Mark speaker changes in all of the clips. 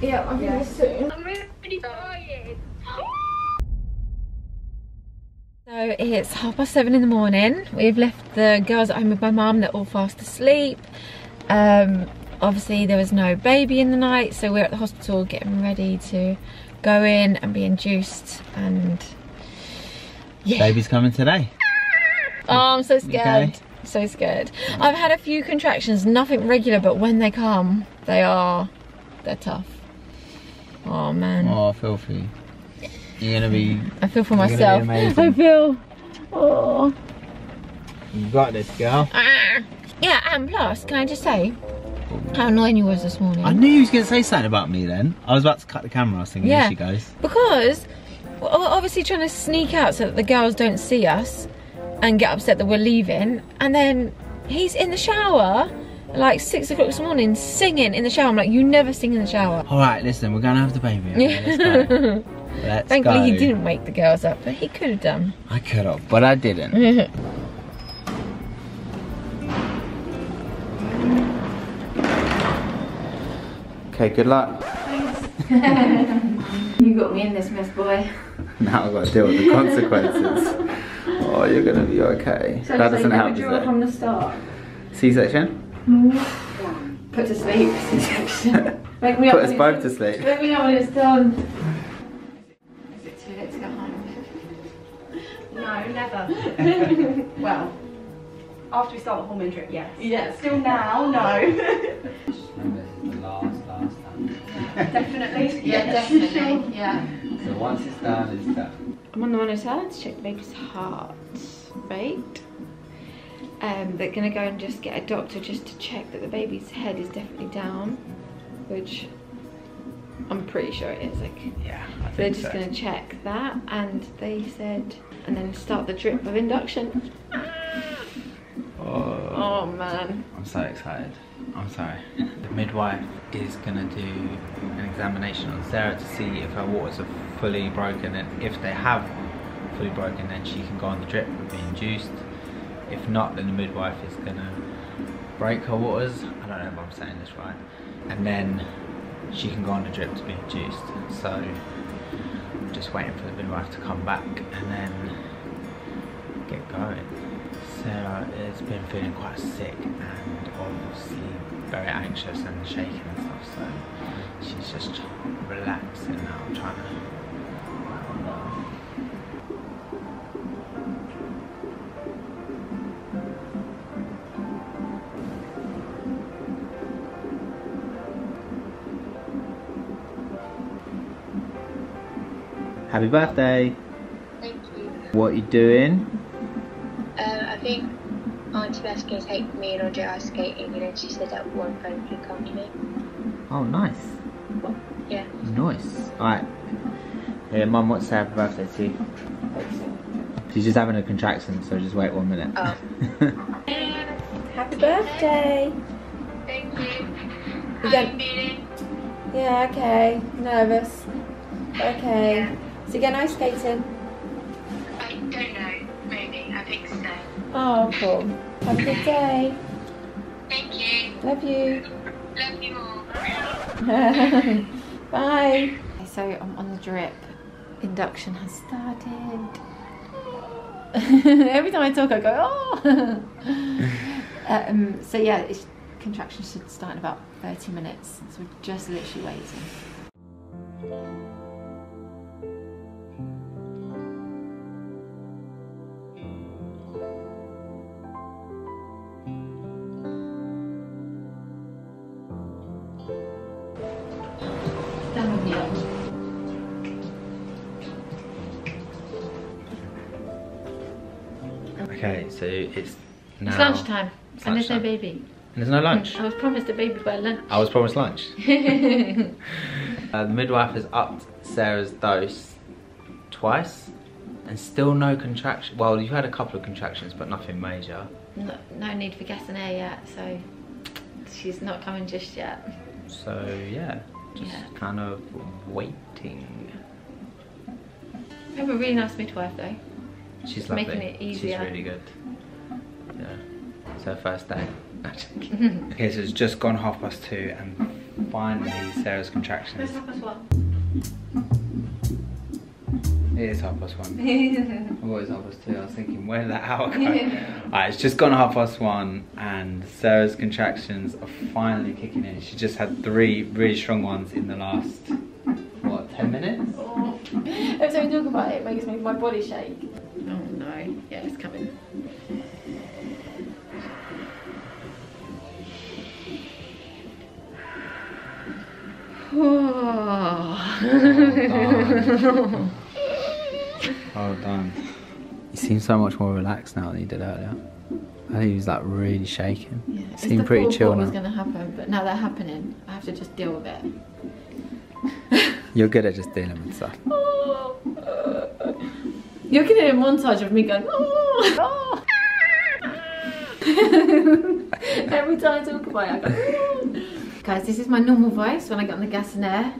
Speaker 1: Yeah, I'm
Speaker 2: Yeah.
Speaker 1: here soon.
Speaker 3: I'm really tired.
Speaker 1: So it's half past seven in the morning. We've left the girls at home with my mum. They're all fast asleep. Um, obviously there was no baby in the night, so we're at the hospital getting ready to go in and be induced. And yeah,
Speaker 4: Baby's coming today.
Speaker 1: oh, I'm so scared.
Speaker 4: Okay.
Speaker 1: So scared. I've had a few contractions, nothing regular, but when they come, they are, they're tough. Oh man,
Speaker 4: Oh, filthy. You're gonna be.
Speaker 1: I feel for
Speaker 4: you're gonna be
Speaker 1: myself. I feel. Oh.
Speaker 4: You got this, girl.
Speaker 1: Ah. Yeah, and plus, can I just say how annoying you was this morning?
Speaker 4: I knew you was gonna say something about me then. I was about to cut the camera. I was thinking,
Speaker 1: Yeah.
Speaker 4: here she goes.
Speaker 1: Because we're obviously trying to sneak out so that the girls don't see us and get upset that we're leaving. And then he's in the shower like six o'clock this morning singing in the shower. I'm like, you never sing in the shower.
Speaker 4: All right, listen, we're gonna have the baby. Okay, let's go. Let's
Speaker 1: Thankfully,
Speaker 4: go.
Speaker 1: he didn't wake the girls up, but he could have done.
Speaker 4: I could have, but I didn't. Okay, good luck.
Speaker 1: you got me in this mess, boy.
Speaker 4: Now I've got to deal with the consequences. oh, you're gonna be okay. So that doesn't help, does it?
Speaker 1: from the start.
Speaker 4: C-section?
Speaker 1: Put to sleep. C-section. Wake me
Speaker 4: Put us both to sleep.
Speaker 1: Wake me up when it's done. Is it too late to go home?
Speaker 2: No, never. well, after we start the hormone drip, yes.
Speaker 1: Yes.
Speaker 2: Still now, no.
Speaker 4: Remember, the last, last time.
Speaker 2: Definitely.
Speaker 1: Yeah, definitely. Yeah.
Speaker 4: So once it's done, it's done.
Speaker 1: I'm on the one who's monitor to check the baby's heart rate. Um, they're gonna go and just get a doctor just to check that the baby's head is definitely down, which I'm pretty sure it is. Like
Speaker 4: Yeah, I
Speaker 1: they're just
Speaker 4: so.
Speaker 1: gonna check that, and they said, and then start the drip of induction.
Speaker 4: Oh,
Speaker 1: Oh man.
Speaker 4: I'm so excited. I'm sorry. The midwife is gonna do an examination on Sarah to see if her waters are fully broken, and if they have fully broken, then she can go on the drip and be induced. If not, then the midwife is gonna break her waters. I don't know if I'm saying this right. And then she can go on the drip to be induced. So I'm just waiting for the midwife to come back and then get going. Sarah has been feeling quite sick and obviously very anxious and shaking and stuff, so she's just relaxing now, trying to Happy birthday!
Speaker 3: Thank you.
Speaker 4: What you doing?
Speaker 3: Um, I think Auntie Beth's going to take me and Andre ice skating, and then she said that one friend could come to me.
Speaker 4: Oh, nice.
Speaker 3: Yeah.
Speaker 4: Nice. Alright. Yeah, Mum wants to say happy birthday to you. She's just having a contraction, so just wait one minute.
Speaker 3: Oh.
Speaker 1: Happy birthday.
Speaker 3: Thank you.
Speaker 1: You
Speaker 3: How
Speaker 1: don't-
Speaker 3: you feeling?
Speaker 1: Yeah. Okay. Nervous. Okay. So you going ice skating?
Speaker 3: I don't know. Maybe. I think so.
Speaker 1: Oh, cool. Have a good day.
Speaker 3: Thank you.
Speaker 1: Love you.
Speaker 3: Love you all.
Speaker 1: Bye. So I'm on the drip. Induction has started. Every time I talk, I go, oh. um, so yeah, it's, contractions should start in about 30 minutes. So we're just literally waiting.
Speaker 4: Now.
Speaker 1: It's lunchtime,
Speaker 4: It's
Speaker 1: and there's no baby.
Speaker 4: And there's no lunch.
Speaker 1: I was promised a baby by lunch.
Speaker 4: I was promised lunch. Uh, the midwife has upped Sarah's dose twice and still no contraction. Well, you've had a couple of contractions, but nothing major.
Speaker 1: No, no need for gas and air yet, so she's not coming just yet.
Speaker 4: So, yeah, just
Speaker 1: Yeah.
Speaker 4: kind of waiting.
Speaker 1: We have a really nice midwife though.
Speaker 4: She's lovely.
Speaker 1: making it easier.
Speaker 4: She's really good. Yeah. It's her first day. okay, so it's just gone half past two and finally Sarah's contractions.
Speaker 2: Let's have this one.
Speaker 4: It is half past one. Oh, it's half past two. I was thinking, where did that hour go? Alright, it's just gone half past one, and Sarah's contractions are finally kicking in. She just had three really strong ones in the last, what, 10 minutes?
Speaker 1: Every time we talk about it, it makes me my body shake. Oh no, yeah, it's coming. Oh.
Speaker 4: Well done. You seem so much more relaxed now than he did earlier. I think he was like really shaking.
Speaker 1: Yeah, it's
Speaker 4: Seemed pretty chill
Speaker 1: what was going to happen, but now they're happening. I have to just deal with it.
Speaker 4: You're good at just dealing with stuff.
Speaker 1: You're getting a montage of me going. "Oh." Every time I talk about it, I go. "Oh." Guys, this is my normal voice when I get on the gas and air.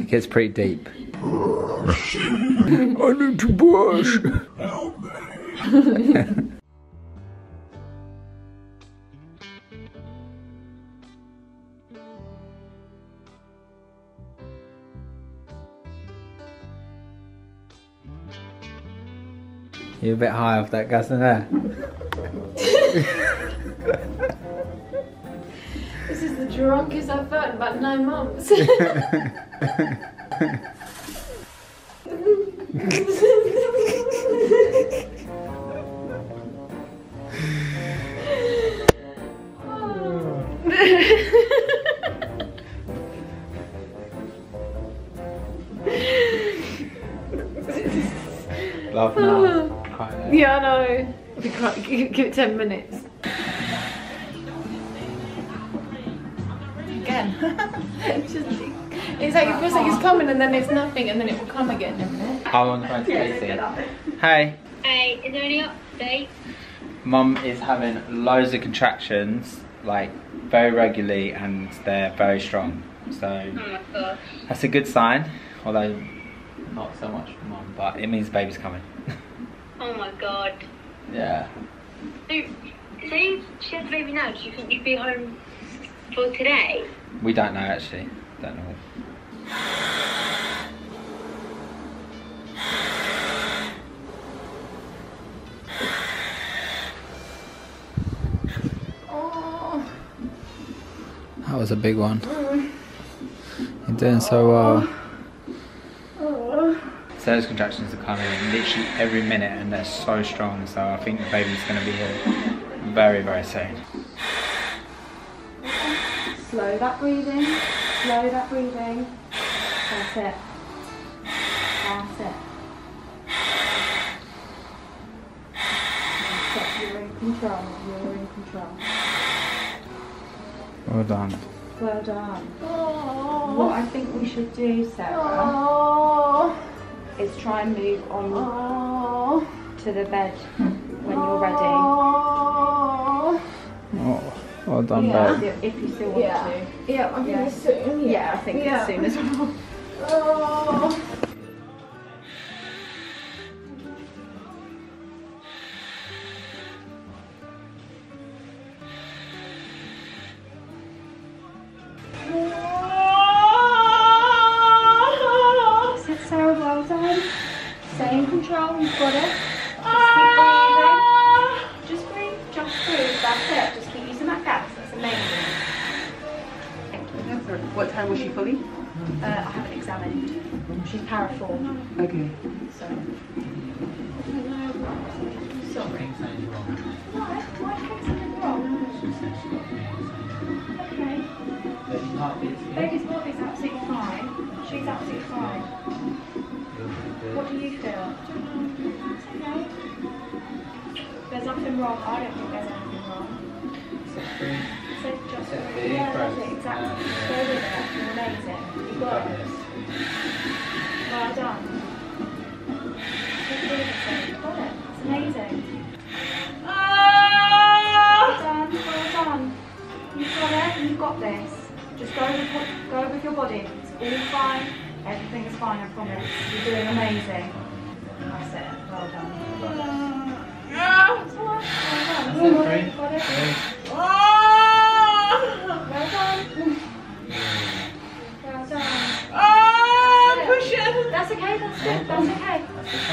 Speaker 4: It gets pretty deep. I need to brush. You're a bit high off that gas and air.
Speaker 1: This is the drunkest I've felt in about nine months.
Speaker 4: Love now. Quite late.
Speaker 1: yeah, I know. Give, give it 10 minutes. It's like it feels like it's coming and then it's nothing and then it will come again in a minute.
Speaker 4: I'm on the phone to Kaci. Hey.
Speaker 3: Hey, is there any update?
Speaker 4: Mum is having loads of contractions, like very regularly, and they're very strong. So
Speaker 3: Oh
Speaker 4: that's a good sign, although not so much for Mum, but it means baby's coming.
Speaker 3: Oh my god.
Speaker 4: yeah.
Speaker 3: So, say she has a baby now, do you think you'd be home for today?
Speaker 4: We don't know actually. Don't know. That was a big one. You're doing so well. Sarah's contractions are coming in literally every minute and they're so strong, so I think the baby's going to be here very, very soon.
Speaker 2: Slow that breathing. Slow that breathing. That's it. That's it. That's it. You're in control. You're in control.
Speaker 4: Well done.
Speaker 2: Well done. What I think we should do, Sarah, is try and move on to the bed when you're ready.
Speaker 4: Oh, well done,
Speaker 2: Yeah,
Speaker 4: babe.
Speaker 2: if you still want
Speaker 1: Yeah.
Speaker 2: to.
Speaker 1: Yeah, I think
Speaker 2: Yeah.
Speaker 1: it's soon.
Speaker 2: Yeah, I think
Speaker 1: Yeah.
Speaker 2: as soon as well.
Speaker 1: Oh.
Speaker 2: Examined. She's paraform,
Speaker 5: Okay.
Speaker 2: so. Sorry. Why? Why did I get something wrong? Okay. Baby's body's absolutely fine. She's absolutely fine. What do you feel? It's okay. There's nothing wrong. I don't think there's anything wrong. So just yeah, that's it, exactly. Just go with it. You're amazing. You got it. Well done. Keep doing it, Sarah. You got it. It's amazing. Well done. Well done. You've got it. You've got this. Just go with go with your body. It's all fine. Everything is fine. I promise. You're doing amazing. That's it. Well done. All right. Well done. Got it. Got it. Well done. okay, that's good, that's okay.
Speaker 4: That's okay.
Speaker 2: Well done.
Speaker 4: Brilliant.
Speaker 2: That's
Speaker 4: Well
Speaker 2: it.
Speaker 4: done, babe.
Speaker 2: Do whatever you need to do, okay? So next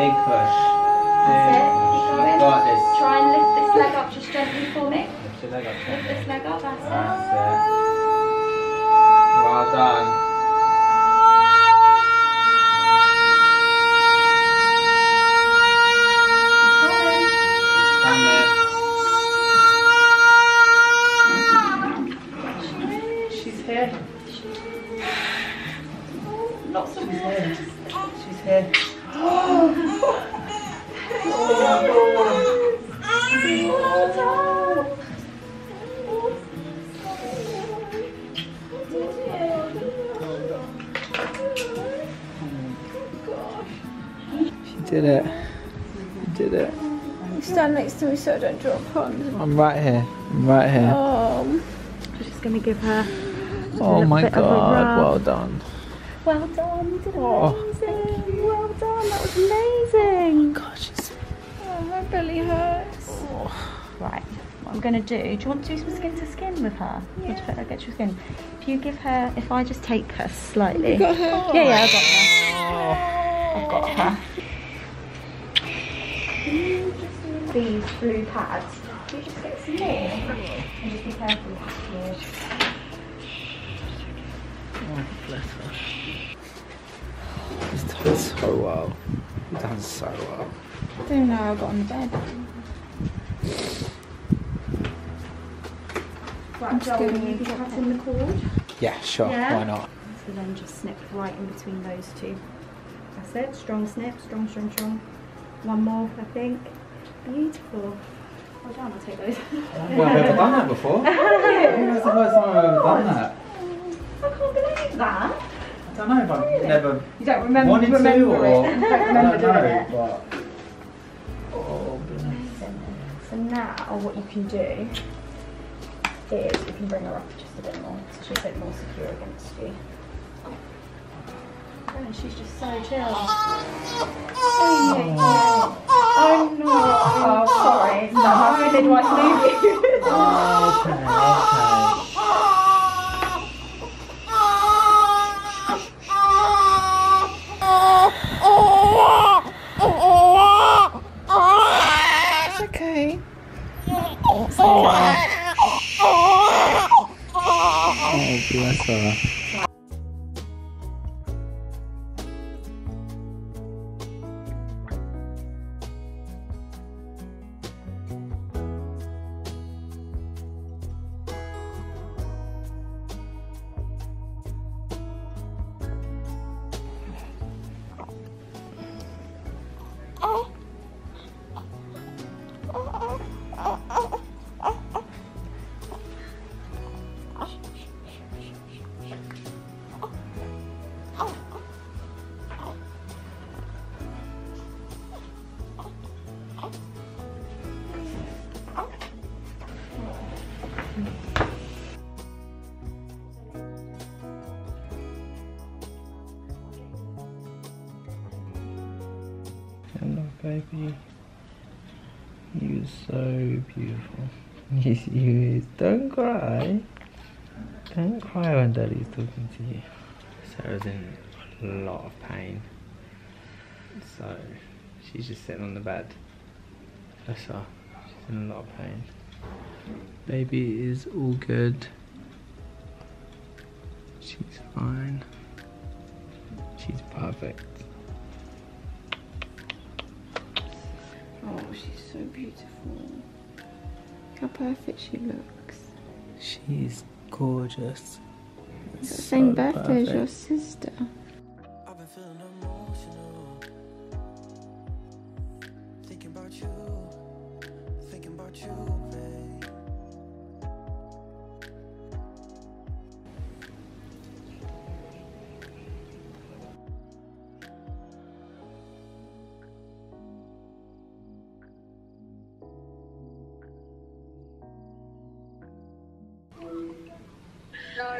Speaker 4: Big push.
Speaker 2: That's it.
Speaker 4: You've got this.
Speaker 2: Try and lift this leg up just gently for me.
Speaker 4: Lift your leg up,
Speaker 2: Lift this leg up, that's it.
Speaker 4: That's it. Well done.
Speaker 2: Coming.
Speaker 4: Stand there.
Speaker 2: She's here. Lots of
Speaker 4: here. She's here. She did it. She did it.
Speaker 1: Stand next to me so I don't drop on.
Speaker 4: I'm right here. I'm right here.
Speaker 1: Um, oh,
Speaker 2: We're just going to give her.
Speaker 4: Oh my
Speaker 2: bit of a
Speaker 4: god, well done.
Speaker 2: Well done, you did
Speaker 4: Oh.
Speaker 2: amazing. Well done, that was amazing.
Speaker 4: Oh God, she's.
Speaker 1: oh my belly hurts.
Speaker 2: Oh, right, what I'm going to do, do you want to do some skin to skin with her? Yeah. To put her, get your skin. If you give her, if I just take her slightly.
Speaker 1: You got her?
Speaker 2: Yeah, yeah, I've got her. I've got her. These blue pads, can you just get some more? And just be careful with the fluid.
Speaker 4: Oh, bless her. She's done so well. She's done so well.
Speaker 1: I don't know how I got on the bed.
Speaker 2: Right, Joel, will you be cutting the cord?
Speaker 4: Yeah, sure.
Speaker 2: Yeah?
Speaker 4: Why not?
Speaker 2: So then just snip right in between those two. That's it, strong snip, strong, strong, strong. One more, I think. Beautiful. Well done, I'll take those.
Speaker 4: Well, I've never done that before. I think that's the first time I've ever done that.
Speaker 2: I can't believe that.
Speaker 4: I don't know if I've never
Speaker 2: You don't remember,
Speaker 4: wanted
Speaker 2: remember
Speaker 4: to or.
Speaker 2: it. Don't remember
Speaker 4: I don't
Speaker 2: doing
Speaker 4: know,
Speaker 2: it.
Speaker 4: but. Oh, bless.
Speaker 2: So now what you can do is you can bring her up just a bit more so she's a bit more secure against you. Oh, and she's just so chill. Oh, yeah, yeah. oh no! Oh, sorry. No, I did midwife move you.
Speaker 4: Oh, okay,
Speaker 1: okay.
Speaker 4: Bless You. Don't cry. Don't cry when daddy's talking to you. Sarah's in a lot of pain. So, she's just sitting on the bed. Bless her. She's in a lot of pain. Baby is all good. She's fine. She's perfect.
Speaker 1: Oh, she's so beautiful. How perfect she looks.
Speaker 4: She's gorgeous.
Speaker 1: It's the same
Speaker 4: So
Speaker 1: birthday as your sister.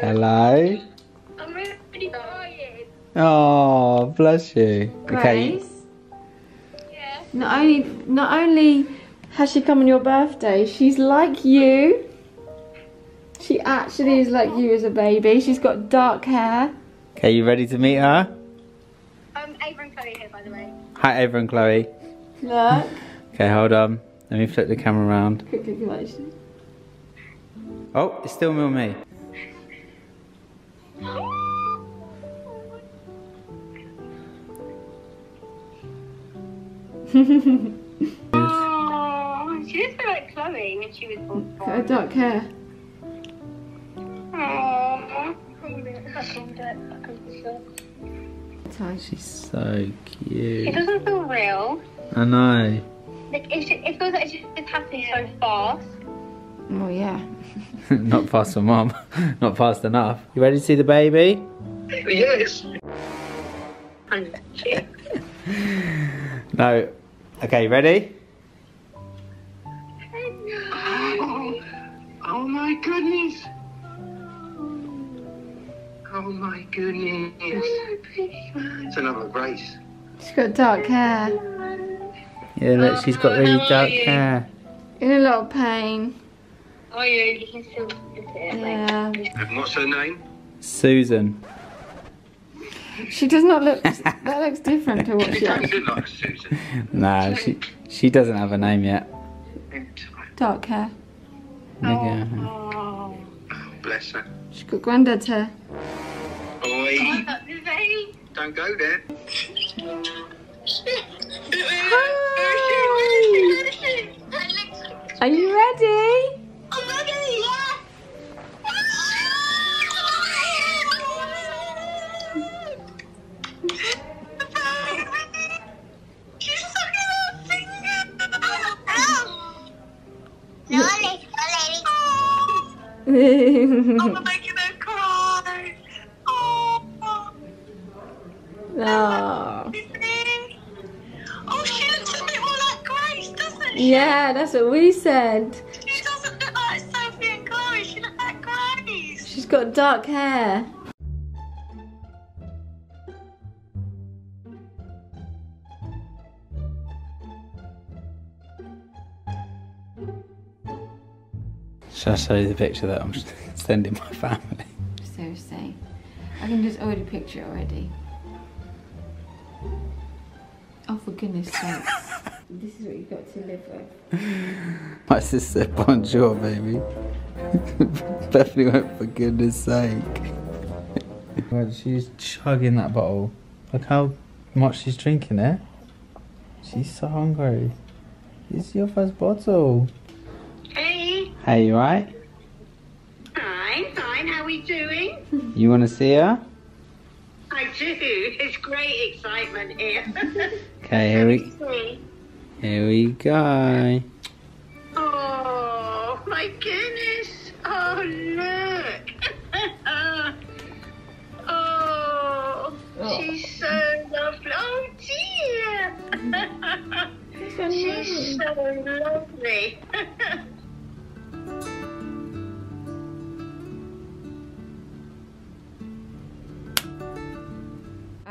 Speaker 4: Hello.
Speaker 3: I'm really crying.
Speaker 4: Oh, bless you. Okay.
Speaker 1: Grace. Not only not only has she come on your birthday, she's like you. She actually is like you as a baby. She's got dark hair.
Speaker 4: Okay, you ready to meet her?
Speaker 3: Um, Ava and Chloe here, by the way.
Speaker 4: Hi, Ava and Chloe.
Speaker 1: Look.
Speaker 4: Okay, hold on. Let me flip the camera around.
Speaker 1: Quickly, quickly.
Speaker 4: Oh, it's still me me.
Speaker 3: Oh, she just felt like Chloe when she was born.
Speaker 1: Got her dark hair.
Speaker 3: Aww.
Speaker 4: She's so
Speaker 3: It
Speaker 4: cute.
Speaker 3: doesn't feel real.
Speaker 4: I know.
Speaker 3: Like it, should, it feels like it's just happening so fast.
Speaker 1: Oh yeah.
Speaker 4: Not fast for mom. Not fast enough. You ready to see the baby?
Speaker 6: Yes.
Speaker 4: No. Okay, ready?
Speaker 6: Oh, oh my goodness. Oh my goodness. It's another Grace.
Speaker 1: She's got dark hair.
Speaker 4: Yeah, look, she's got really dark hair.
Speaker 1: In a lot of pain.
Speaker 3: Oh yeah, you can still look at it.
Speaker 1: Yeah.
Speaker 6: And what's her name?
Speaker 4: Susan.
Speaker 1: She does not look. that looks different to what
Speaker 6: She
Speaker 1: she
Speaker 6: don't look like Susan.
Speaker 4: Nah, she she doesn't have a name yet.
Speaker 1: Dark hair.
Speaker 4: Look at her.
Speaker 3: Oh.
Speaker 6: Bless her.
Speaker 1: She's got granddad's hair.
Speaker 6: Oi,
Speaker 3: That's
Speaker 6: don't go there. Hi.
Speaker 1: Are you ready? Oh.
Speaker 3: oh. Oh, oh. oh she looks a bit more like Grace, doesn't she?
Speaker 1: Yeah, that's what we said.
Speaker 3: She doesn't look like Sophie and Chloe, she looks like Grace.
Speaker 1: She's got dark hair.
Speaker 4: Shall I show you the picture that I'm sending my family?
Speaker 1: Seriously. I can just already picture it already. Oh, for goodness sake. this is what you've got to live with.
Speaker 4: My sister said bonjour, baby. Bethany went, for goodness sake. God, she's chugging that bottle. Look how much she's drinking it. She's so hungry. This is your first bottle.
Speaker 3: Hey,
Speaker 4: Hey, you right?
Speaker 3: fine, fine, how are we doing?
Speaker 4: You want to see her?
Speaker 3: I do, it's great excitement here.
Speaker 4: Okay, here we, here we go.
Speaker 3: Oh, my goodness. Oh, look. Oh, oh, she's so lovely. Oh, dear. she's so lovely.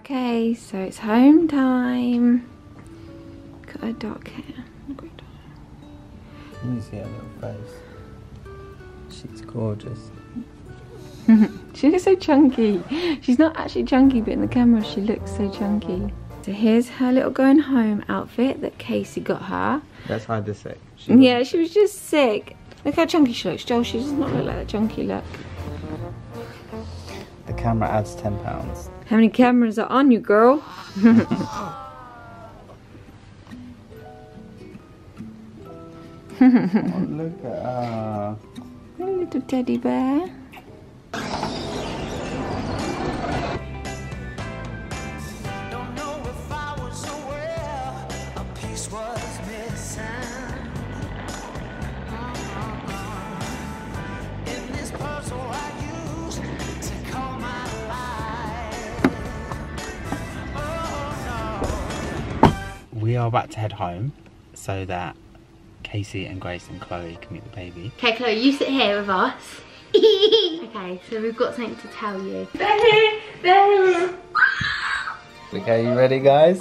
Speaker 1: Okay, so it's home time. Got her dark hair. Look at
Speaker 4: Let me see her little face. She's gorgeous.
Speaker 1: She looks so chunky. She's not actually chunky, but in the camera she looks so chunky. So here's her little going home outfit that Kaci got her.
Speaker 4: Let's hide the sick. She
Speaker 1: Yeah, she was just sick. Look how chunky she looks. Joel, she does not look like that chunky look.
Speaker 4: Camera adds ten pounds.
Speaker 1: How many cameras are on you, girl?
Speaker 4: Oh, look at her.
Speaker 1: Little teddy bear.
Speaker 4: we are about to head home so that Kaci and Grace and Chloe can meet the baby.
Speaker 1: Okay, Chloe, you sit here with us. okay, so we've got something to tell you. They're here! They're here!
Speaker 4: Okay, you ready, guys?